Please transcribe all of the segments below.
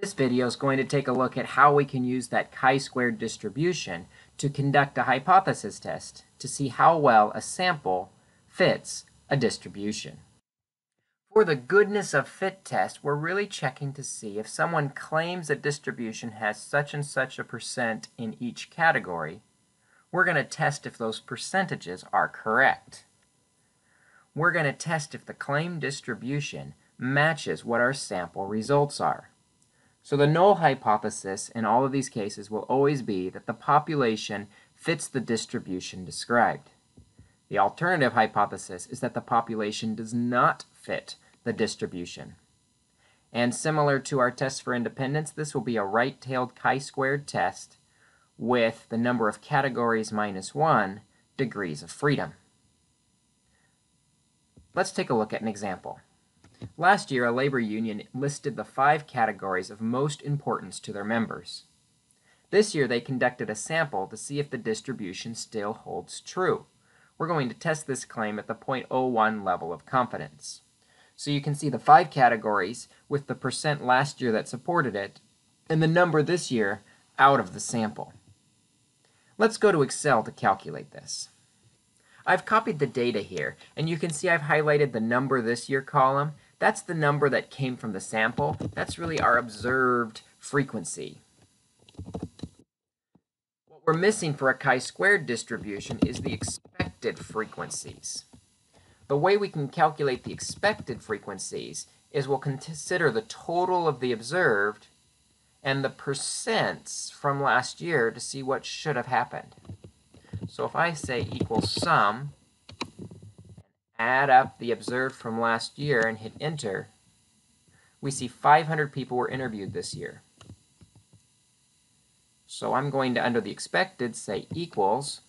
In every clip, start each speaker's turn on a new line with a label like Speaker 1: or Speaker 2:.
Speaker 1: This video is going to take a look at how we can use that chi-squared distribution to conduct a hypothesis test to see how well a sample fits a distribution. For the goodness of fit test, we're really checking to see if someone claims a distribution has such and such a percent in each category, we're going to test if those percentages are correct. We're going to test if the claimed distribution matches what our sample results are. So the null hypothesis in all of these cases will always be that the population fits the distribution described. The alternative hypothesis is that the population does not fit the distribution. And similar to our test for independence, this will be a right-tailed chi-squared test with the number of categories minus 1 degrees of freedom. Let's take a look at an example. Last year, a labor union listed the five categories of most importance to their members. This year, they conducted a sample to see if the distribution still holds true. We're going to test this claim at the 0.01 level of confidence. So you can see the five categories with the percent last year that supported it, and the number this year out of the sample. Let's go to Excel to calculate this. I've copied the data here, and you can see I've highlighted the number this year column. That's the number that came from the sample. That's really our observed frequency. What we're missing for a chi-squared distribution is the expected frequencies. The way we can calculate the expected frequencies is we'll consider the total of the observed and the percents from last year to see what should have happened. So if I say equals sum, add up the observed from last year and hit enter, we see 500 people were interviewed this year. So I'm going to, under the expected, say equals,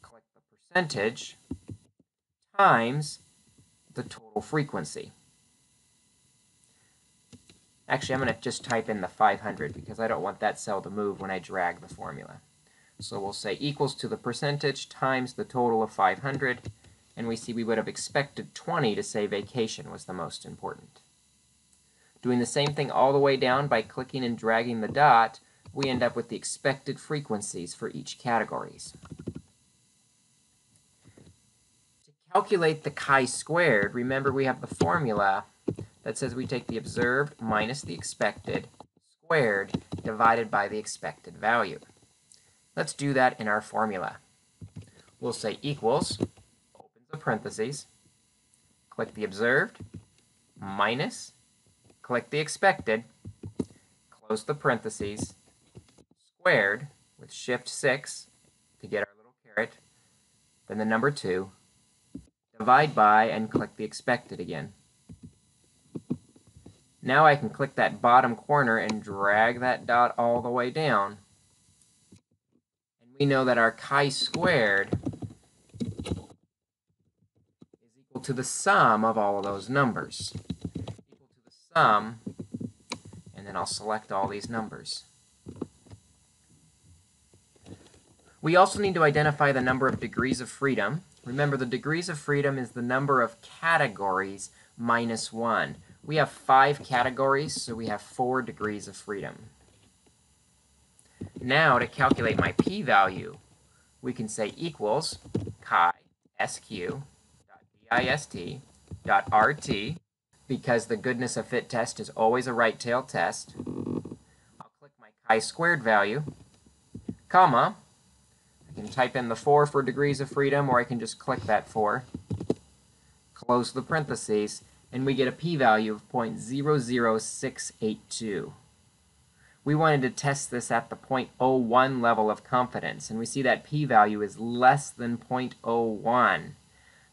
Speaker 1: click the percentage, times the total frequency. Actually, I'm going to just type in the 500 because I don't want that cell to move when I drag the formula. So we'll say equals to the percentage times the total of 500, and we see we would have expected 20 to say vacation was the most important. Doing the same thing all the way down by clicking and dragging the dot, we end up with the expected frequencies for each categories. To calculate the chi-squared, remember we have the formula that says we take the observed minus the expected squared divided by the expected value. Let's do that in our formula. We'll say equals, parentheses, click the observed, minus, click the expected, close the parentheses, squared with shift 6 to get our little caret, then the number 2, divide by, and click the expected again. Now I can click that bottom corner and drag that dot all the way down And we know that our chi-squared is equal to the sum of all of those numbers. Equal to the sum, and then I'll select all these numbers. We also need to identify the number of degrees of freedom. Remember, the degrees of freedom is the number of categories minus 1. We have five categories, so we have four degrees of freedom. Now to calculate my p-value, we can say equals chi sq dist dot rt because the goodness of fit test is always a right tail test. I'll click my chi-squared value, comma, I can type in the 4 for degrees of freedom or I can just click that 4, close the parentheses, and we get a p-value of 0.00682 we wanted to test this at the 0.01 level of confidence, and we see that p-value is less than 0.01.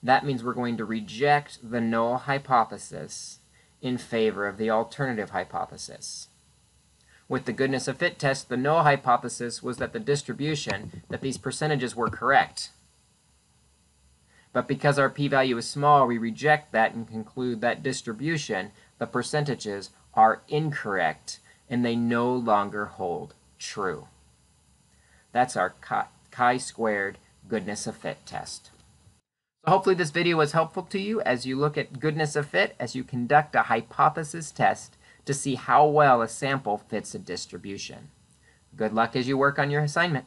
Speaker 1: That means we're going to reject the null hypothesis in favor of the alternative hypothesis. With the goodness of fit test, the null hypothesis was that the distribution, that these percentages were correct. But because our p-value is small, we reject that and conclude that distribution, the percentages, are incorrect and they no longer hold true. That's our chi-squared goodness of fit test. Hopefully this video was helpful to you as you look at goodness of fit as you conduct a hypothesis test to see how well a sample fits a distribution. Good luck as you work on your assignment.